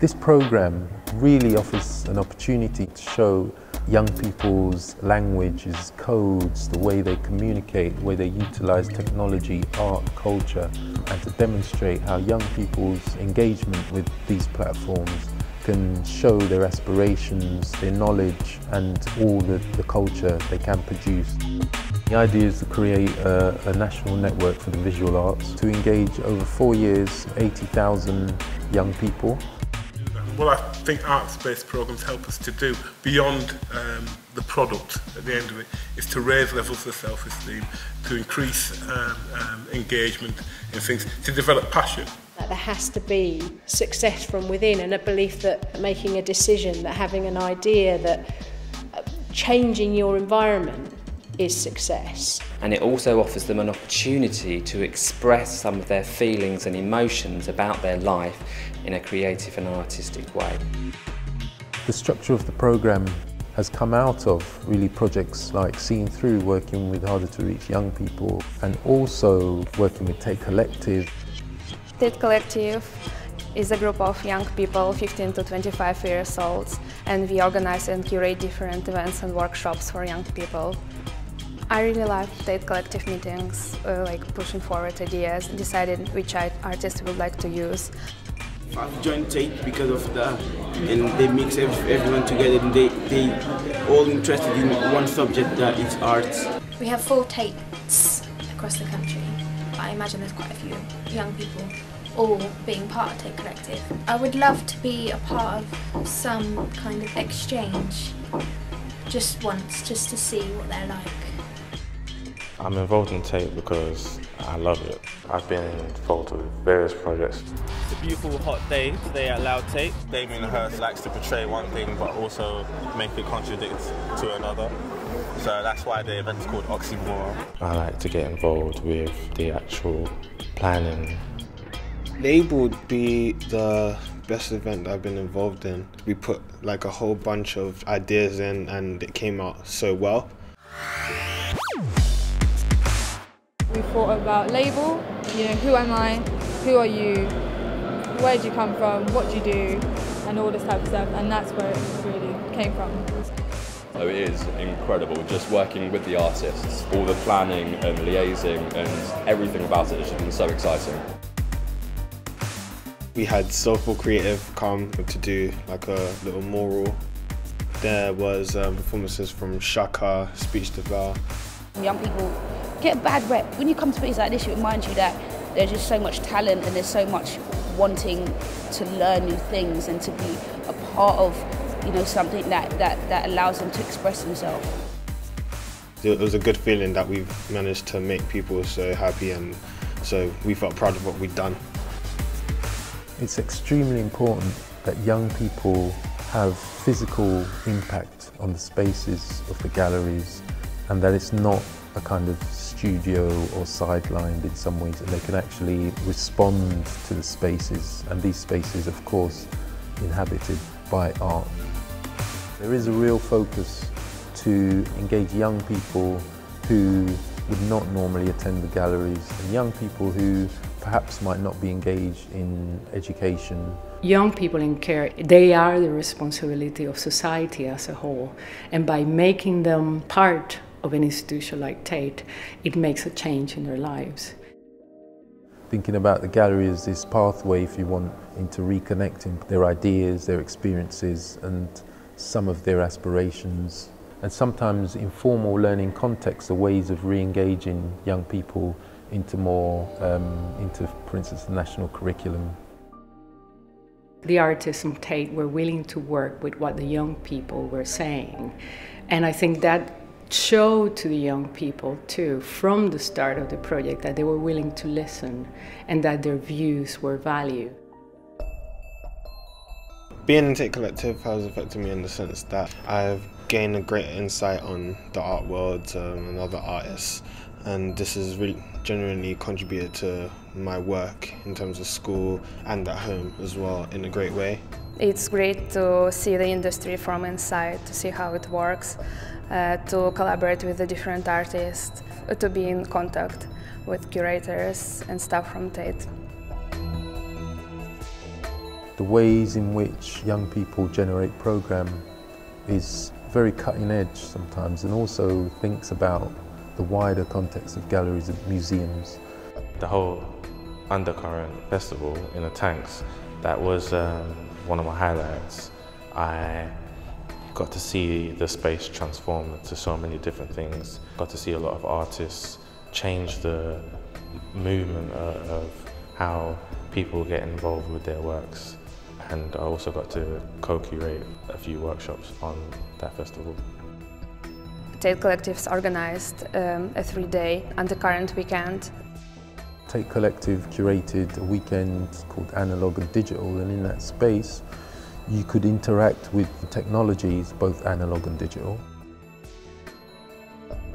This program really offers an opportunity to show young people's languages, codes, the way they communicate, the way they utilize technology, art, culture, and to demonstrate how young people's engagement with these platforms can show their aspirations, their knowledge, and all the, the culture they can produce. The idea is to create a, a national network for the visual arts to engage over four years 80,000 young people what I think arts-based programs help us to do beyond um, the product at the end of it is to raise levels of self-esteem, to increase um, um, engagement in things, to develop passion. There has to be success from within and a belief that making a decision, that having an idea, that uh, changing your environment is success. And it also offers them an opportunity to express some of their feelings and emotions about their life in a creative and artistic way. The structure of the programme has come out of really projects like Seeing Through, working with harder to reach young people, and also working with Tate Collective. Tate Collective is a group of young people, 15 to 25 years old, and we organize and curate different events and workshops for young people. I really like Tate Collective meetings, uh, like pushing forward ideas, deciding which artists we would like to use. I've joined Tate because of that, and they mix everyone together and they, they all interested in one subject that is art. We have four Tates across the country. I imagine there's quite a few young people all being part of Tate Collective. I would love to be a part of some kind of exchange just once, just to see what they're like. I'm involved in Tate because I love it. I've been involved with various projects. It's a beautiful hot day today at Loud Tate. Damien Hirst likes to portray one thing but also make it contradict to another. So that's why the event is called Oxymoron. I like to get involved with the actual planning. Labour would be the best event I've been involved in. We put like a whole bunch of ideas in and it came out so well. We thought about label, you know, who am I, who are you, where do you come from, what do you do, and all this type of stuff, and that's where it really came from. So it is incredible, just working with the artists, all the planning and liaising and everything about it has just been so exciting. We had Soulful Creative come to do like a little mural. There was um, performances from Shaka, Speech to Val. Young people get a bad rep. When you come to places like this, it reminds you that there's just so much talent and there's so much wanting to learn new things and to be a part of, you know, something that, that, that allows them to express themselves. It was a good feeling that we've managed to make people so happy and so we felt proud of what we'd done. It's extremely important that young people have physical impact on the spaces of the galleries and that it's not a kind of studio or sidelined in some ways and they can actually respond to the spaces and these spaces of course inhabited by art. There is a real focus to engage young people who would not normally attend the galleries and young people who perhaps might not be engaged in education. Young people in care, they are the responsibility of society as a whole and by making them part of an institution like Tate, it makes a change in their lives. Thinking about the gallery as this pathway, if you want, into reconnecting their ideas, their experiences, and some of their aspirations. And sometimes informal learning contexts are ways of re-engaging young people into more, um, into, for instance, the national curriculum. The artists in Tate were willing to work with what the young people were saying. And I think that showed to the young people too from the start of the project that they were willing to listen and that their views were valued. Being in Tate Collective has affected me in the sense that I've gained a great insight on the art world um, and other artists and this has really genuinely contributed to my work in terms of school and at home as well in a great way. It's great to see the industry from inside, to see how it works, to collaborate with the different artists, to be in contact with curators and staff from Tate. The ways in which young people generate program is very cutting edge sometimes and also thinks about the wider context of galleries and museums. The whole undercurrent festival in the tanks, that was um, one of my highlights. I got to see the space transform into so many different things. Got to see a lot of artists change the movement of how people get involved with their works. And I also got to co-curate a few workshops on that festival. Tate Collectives organized um, a three-day undercurrent weekend. Tate Collective curated a weekend called Analog and Digital and in that space you could interact with technologies, both analog and digital.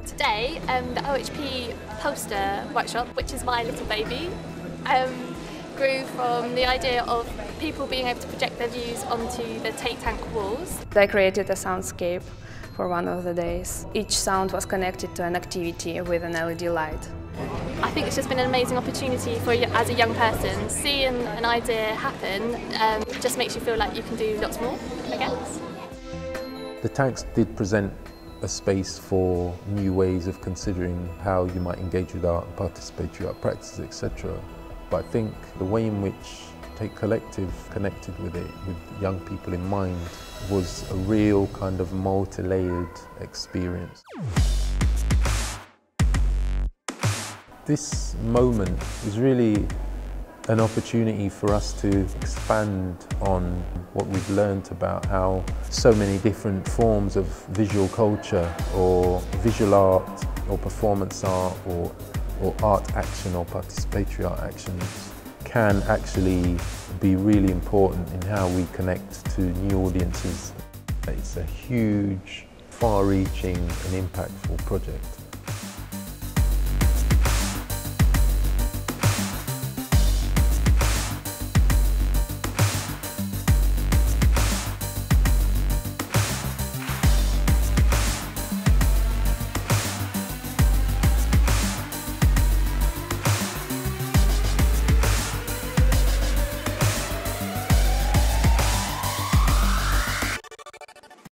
Today, um, the OHP poster workshop, which is my little baby, um, grew from the idea of people being able to project their views onto the Tate Tank walls. They created a soundscape for one of the days. Each sound was connected to an activity with an LED light. I think it's just been an amazing opportunity for as a young person. Seeing an idea happen um, just makes you feel like you can do lots more, I guess. The tanks did present a space for new ways of considering how you might engage with art and participate in art practices, etc. But I think the way in which Tate Collective connected with it, with young people in mind, was a real kind of multi-layered experience. This moment is really an opportunity for us to expand on what we've learned about how so many different forms of visual culture or visual art or performance art or, or art action or participatory art actions can actually be really important in how we connect to new audiences. It's a huge, far-reaching and impactful project.